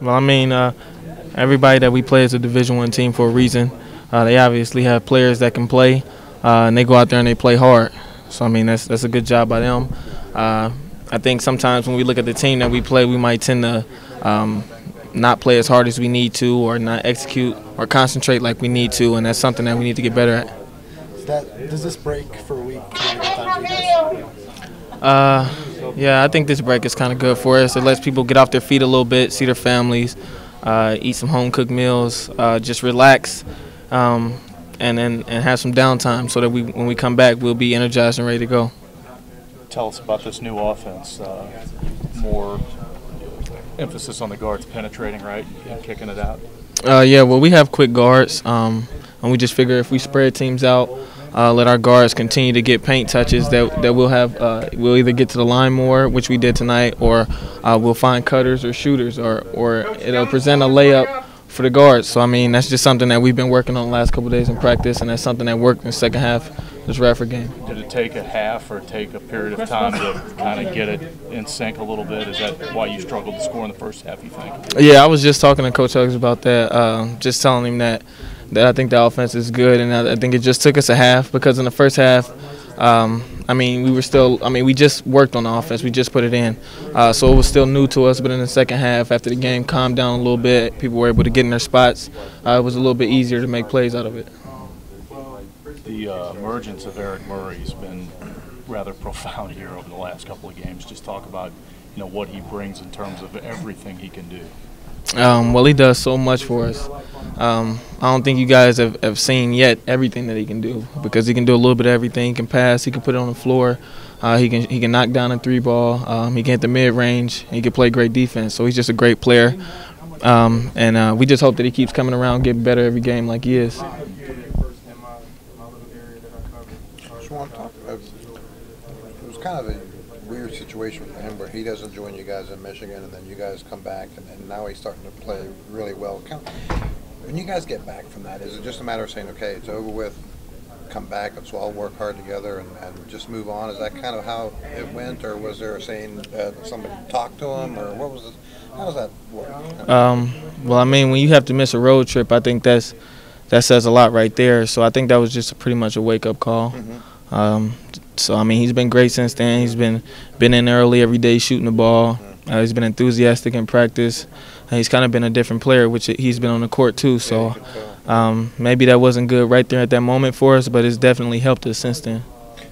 Well, I mean, uh, everybody that we play is a Division One team for a reason. Uh, they obviously have players that can play, uh, and they go out there and they play hard. So I mean, that's that's a good job by them. Uh, I think sometimes when we look at the team that we play, we might tend to um, not play as hard as we need to, or not execute or concentrate like we need to, and that's something that we need to get better at. That, does this break for a week kind of get time for you guys? Uh, yeah, I think this break is kind of good for us. It lets people get off their feet a little bit, see their families, uh, eat some home cooked meals, uh, just relax, um, and then and have some downtime so that we when we come back we'll be energized and ready to go. Tell us about this new offense. Uh, more emphasis on the guards penetrating, right, and kicking it out. Uh, yeah, well, we have quick guards, um, and we just figure if we spread teams out, uh, let our guards continue to get paint touches, that that we'll have uh, we'll either get to the line more, which we did tonight, or uh, we'll find cutters or shooters, or or it'll present a layup for the guards. So I mean, that's just something that we've been working on the last couple days in practice, and that's something that worked in the second half this Radford game. Did it take a half or take a period of time to kind of get it in sync a little bit? Is that why you struggled to score in the first half? You think? Yeah, I was just talking to Coach Hugs about that. Um, just telling him that that I think the offense is good, and I, I think it just took us a half because in the first half. Um, I mean, we were still. I mean, we just worked on the offense. We just put it in, uh, so it was still new to us. But in the second half, after the game calmed down a little bit, people were able to get in their spots. Uh, it was a little bit easier to make plays out of it. The uh, emergence of Aaric Murray has been rather profound here over the last couple of games. Just talk about, you know, what he brings in terms of everything he can do. Um, well, he does so much for us. Um, I don't think you guys have, have seen yet everything that he can do because he can do a little bit of everything. He can pass. He can put it on the floor. Uh, he can he can knock down a three ball. Um, he can hit the mid range. He can play great defense. So he's just a great player. Um, and uh, we just hope that he keeps coming around, getting better every game like he is. It was kind of a weird situation for him where he doesn't join you guys in Michigan and then you guys come back and then now he's starting to play really well. When you guys get back from that, is it just a matter of saying, okay, it's over with, come back, let's all work hard together and, and just move on? Is that kind of how it went or was there a saying that somebody talked to him or what was it? How does that work? Um, well, I mean, when you have to miss a road trip, I think that's that says a lot right there. So I think that was just a pretty much a wake up call. Mhm. Um, so I mean, he's been great since then. He's been been in early every day shooting the ball. Uh, he's been enthusiastic in practice. And he's kind of been a different player, which he's been on the court too. So um, maybe that wasn't good right there at that moment for us, but it's definitely helped us since then.